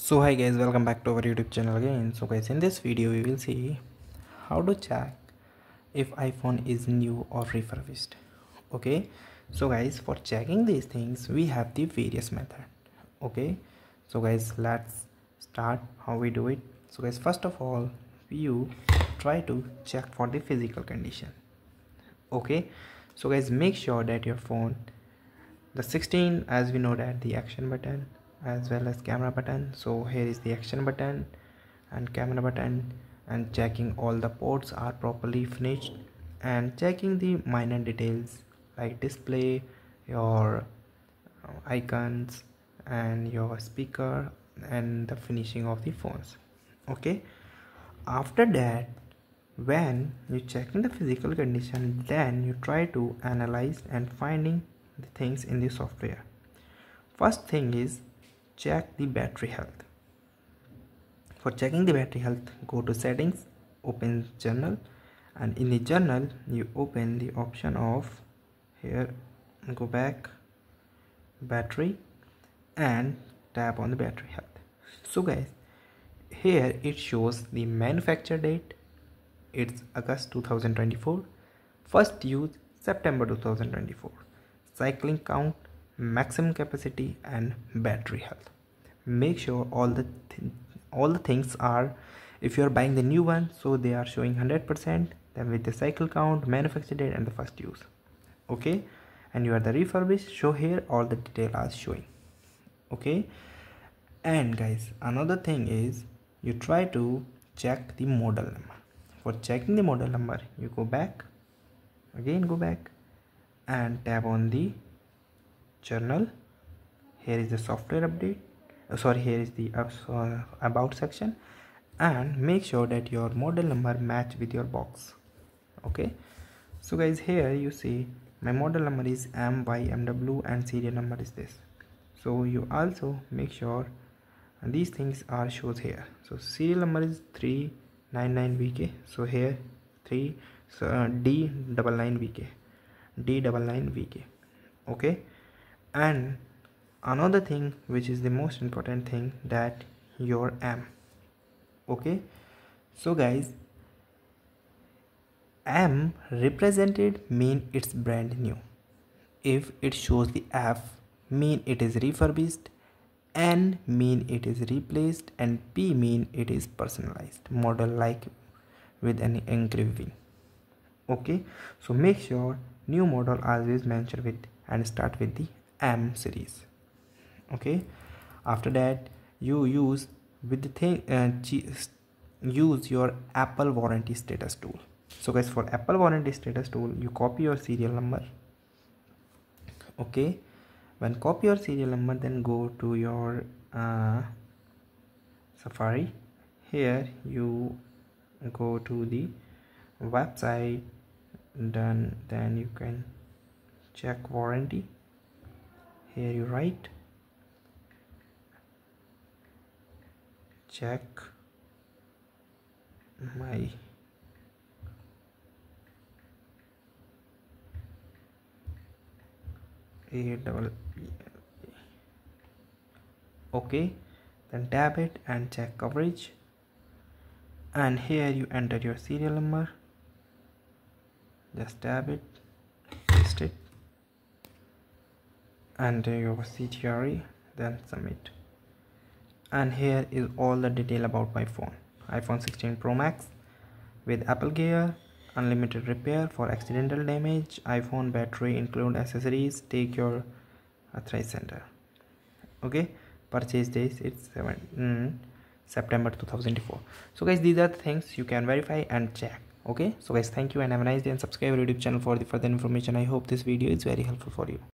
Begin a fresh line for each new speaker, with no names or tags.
so hi guys welcome back to our youtube channel again. So guys in this video we will see how to check if iphone is new or refurbished. Okay? So guys for checking these things we have the various method. Okay? So guys let's start how we do it. So guys first of all you try to check for the physical condition. Okay? So guys make sure that your phone the 16 as we know that the action button as well as camera button. So here is the action button and camera button and checking all the ports are properly finished and checking the minor details like display your uh, icons and your speaker and the finishing of the phones. Okay? After that when you checking the physical condition then you try to analyze and finding the things in the software. First thing is check the battery health. For checking the battery health go to settings open general and in the general you open the option of here go back battery and tap on the battery health. So guys here it shows the manufacture date. It's august 2024 first use september 2024 cycling count maximum capacity and battery health make sure all the th all the things are if you are buying the new one so they are showing 100% then with the cycle count manufacture date and the first use. Okay? And you are the refurbished show here all the detail are showing. Okay? And guys another thing is you try to check the model number. For checking the model number you go back again go back and tap on the general. Here is the software update sorry here is the uh, about section. And make sure that your model number match with your box. Okay? So guys here you see my model number is mymw and serial number is this. So you also make sure these things are shows here. So serial number is 399 vk so here 3 so uh, d double nine vk d double nine vk okay? And another thing which is the most important thing that your m okay? So guys m represented mean it's brand new. If it shows the f mean it is refurbished. N mean it is replaced. And p mean it is personalized. Model like with any engraving. Okay? So make sure new model always mention with and start with the m series okay? After that you use with the thing uh, use your apple warranty status tool. So guys for apple warranty status tool you copy your serial number. Okay? When copy your serial number then go to your uh, safari. Here you go to the website then then you can check warranty. Here you write check my a double okay then tap it and check coverage. And here you enter your serial number. Just tap it paste it. And your CTRE then submit and here is all the detail about my phone. iPhone 16 Pro Max with AppleCare unlimited repair for accidental damage. iPhone battery include accessories. Take your authorized center. Okay? Purchase days it's 7 mm, September 2024 so guys these are the things you can verify and check. Okay? So guys thank you and have a nice day and subscribe our youtube channel for the further information. I hope this video is very helpful for you